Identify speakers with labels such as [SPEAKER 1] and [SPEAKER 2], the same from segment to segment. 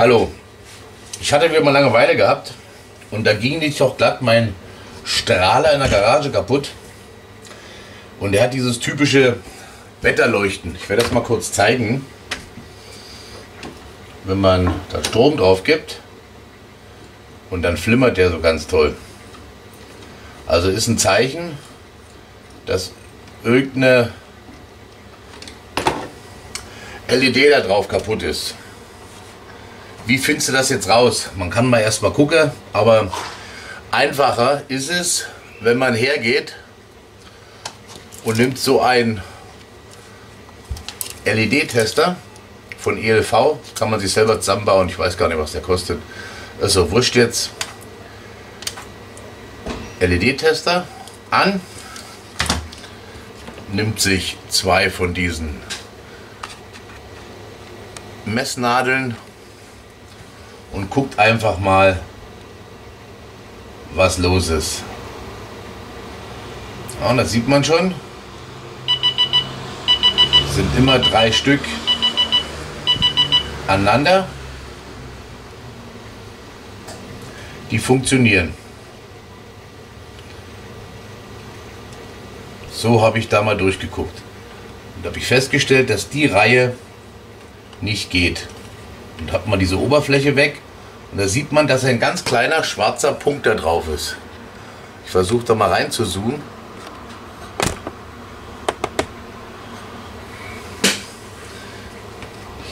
[SPEAKER 1] Hallo. Ich hatte wieder mal Langeweile gehabt und da ging nicht doch glatt mein Strahler in der Garage kaputt. Und der hat dieses typische Wetterleuchten. Ich werde das mal kurz zeigen. Wenn man da Strom drauf gibt und dann flimmert der so ganz toll. Also ist ein Zeichen, dass irgendeine LED da drauf kaputt ist. Wie findest du das jetzt raus? Man kann mal erstmal gucken, aber einfacher ist es, wenn man hergeht und nimmt so einen LED-Tester von ELV, kann man sich selber zusammenbauen, ich weiß gar nicht, was der kostet. Also wurscht jetzt. LED-Tester an, nimmt sich zwei von diesen Messnadeln und guckt einfach mal, was los ist. Ja, und das sieht man schon. Es sind immer drei Stück aneinander. Die funktionieren. So habe ich da mal durchgeguckt. Und habe ich festgestellt, dass die Reihe nicht geht. Und habe mal diese Oberfläche weg und da sieht man, dass ein ganz kleiner schwarzer Punkt da drauf ist. Ich versuche da mal rein zu zoomen.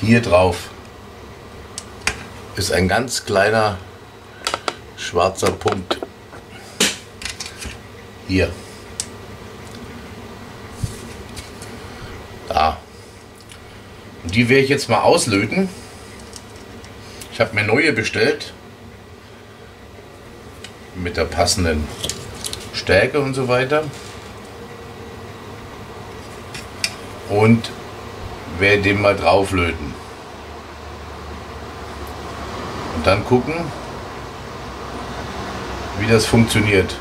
[SPEAKER 1] Hier drauf ist ein ganz kleiner schwarzer Punkt. Hier. Da. Und die werde ich jetzt mal auslöten. Ich habe mir neue bestellt. Mit der passenden Stärke und so weiter. Und werde den mal drauflöten. Und dann gucken, wie das funktioniert.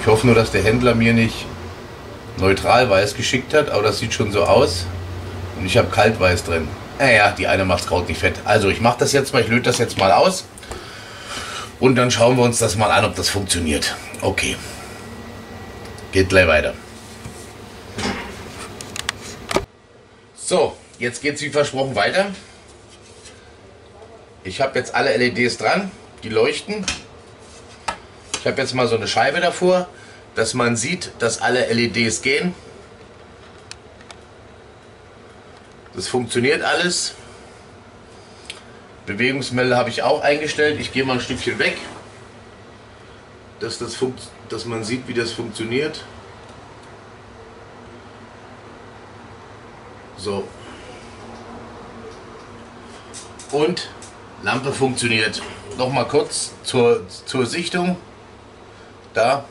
[SPEAKER 1] Ich hoffe nur, dass der Händler mir nicht neutral weiß geschickt hat, aber das sieht schon so aus. Und ich habe kaltweiß drin. Naja, die eine macht Kraut nicht fett. Also ich mache das jetzt mal, ich löte das jetzt mal aus. Und dann schauen wir uns das mal an, ob das funktioniert. Okay. Geht gleich weiter. So, jetzt geht es wie versprochen weiter. Ich habe jetzt alle LEDs dran, die leuchten. Ich habe jetzt mal so eine Scheibe davor, dass man sieht, dass alle LEDs gehen. Das funktioniert alles. Bewegungsmelder habe ich auch eingestellt. Ich gehe mal ein Stückchen weg, dass, das dass man sieht, wie das funktioniert. So. Und Lampe funktioniert. Nochmal kurz zur, zur Sichtung. Da.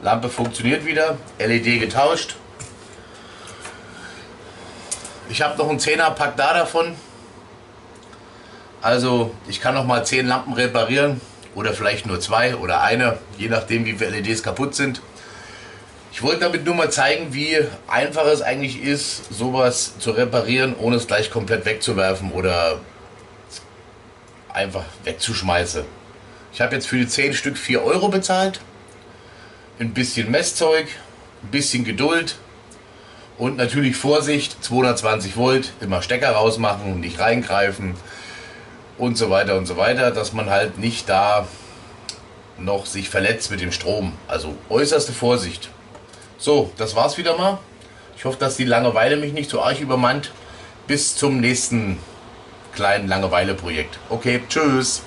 [SPEAKER 1] Lampe funktioniert wieder. LED getauscht. Ich habe noch einen 10er Pack da davon. Also ich kann noch mal 10 Lampen reparieren oder vielleicht nur zwei oder eine, je nachdem wie viele LEDs kaputt sind. Ich wollte damit nur mal zeigen, wie einfach es eigentlich ist, sowas zu reparieren, ohne es gleich komplett wegzuwerfen oder einfach wegzuschmeißen. Ich habe jetzt für die 10 Stück 4 Euro bezahlt. Ein bisschen Messzeug, ein bisschen Geduld und natürlich Vorsicht, 220 Volt, immer Stecker rausmachen, nicht reingreifen und so weiter und so weiter, dass man halt nicht da noch sich verletzt mit dem Strom. Also äußerste Vorsicht. So, das war's wieder mal. Ich hoffe, dass die Langeweile mich nicht so arg übermannt. Bis zum nächsten kleinen Langeweile-Projekt. Okay, tschüss.